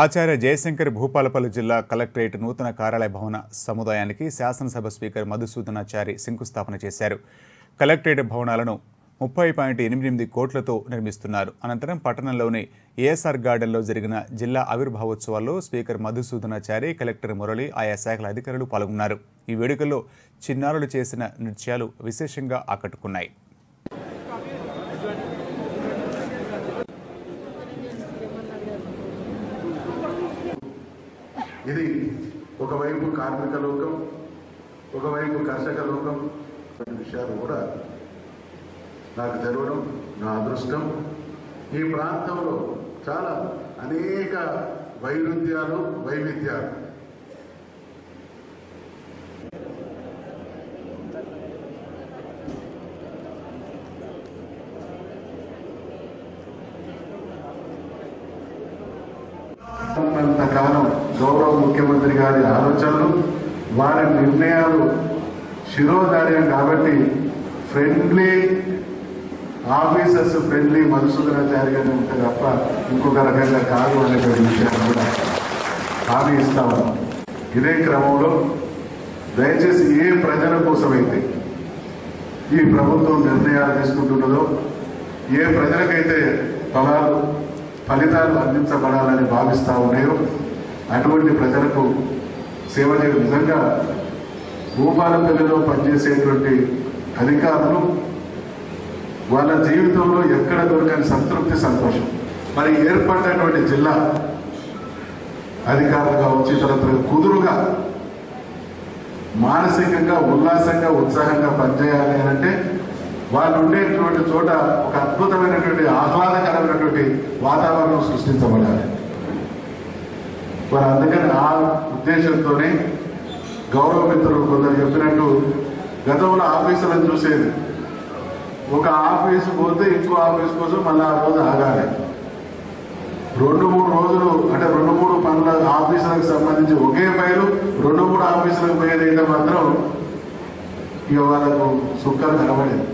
ఆచార్య జయశంకర్ భూపాలపల్లి జిల్లా కలెక్టరేట్ నూతన కార్యాలయ భవన సముదాయానికి శాసనసభ స్పీకర్ మధుసూదనాచారి శంకుస్థాపన చేశారు. కలెక్టరేట్ భవనాలను ముప్పై పాయింట్ ఎనిమిది ఎనిమిది కోట్లతో నిర్మిస్తున్నారు. అనంతరం పట్టణంలోని ఏఎస్ఆర్ గార్డెన్లో జరిగిన జిల్లా ఆవిర్భావోత్సవాల్లో స్పీకర్ మధుసూదనాచారి కలెక్టర్ మురళి ఆయా శాఖల అధికారులు పాల్గొన్నారు. ఈ వేడుకల్లో చిన్నారులు చేసిన నృత్యాలు విశేషంగా ఆకట్టుకున్నాయి. ఇది ఒకవైపు కార్మిక లోకం ఒకవైపు కర్షక లోకం అనే విషయాలు కూడా నాకు తెలవడం నా అదృష్టం. ఈ ప్రాంతంలో చాలా అనేక వైరుధ్యాలు వైవిధ్యాలు. కాలం గౌరవ ముఖ్యమంత్రి గారి ఆలోచనలు వారి నిర్ణయాలు శిరోధార్యం కాబట్టి ఫ్రెండ్లీ ఆఫీసర్స్ ఫ్రెండ్లీ మధుసూదనాచారి గారు ఉంటే తప్ప ఇంకొక రకంగా కాదు అనే విషయాన్ని కూడా హామీ ఇస్తాము ఇదే క్రమంలో దయచేసి ఏ ప్రజల కోసమైతే ఈ ప్రభుత్వం నిర్ణయాలు తీసుకుంటున్నదో ఏ ప్రజలకైతే ఫలాలు ఫలితాలు అందించబడాలని భావిస్తా ఉన్నాయో అటువంటి ప్రజలకు సేవ చేయడం. నిజంగా భూపాలపల్లిలో పనిచేసేటువంటి అధికారులు వాళ్ళ జీవితంలో ఎక్కడ దొరకని సంతృప్తి సంతోషం. మరి ఏర్పడినటువంటి జిల్లా అధికారులు కావచ్చు ఇతరత్ర కుదురుగా మానసికంగా ఉల్లాసంగా ఉత్సాహంగా పనిచేయాలి అని అంటే వాళ్ళు ఉండేటువంటి చోట ఒక అద్భుతమైనటువంటి ఆహ్లాదకరమైన మరి ఆ ఉద్దేశంతోనే గౌరవ మిత్రులు కొందరు చెప్పినట్టు గతంలో ఆఫీసులను చూసేది. ఒక ఆఫీసు పోతే ఇంకో ఆఫీస్ కోసం మళ్ళీ ఆ రోజు ఆగాలి. రెండు మూడు రోజులు అంటే రెండు మూడు పనుల ఆఫీసులకు సంబంధించి ఒకే ఫైలు రెండు మూడు ఆఫీసులకు పోయేదైతే మాత్రం ఇక వాళ్ళకు సుఖాలు కనబడేది.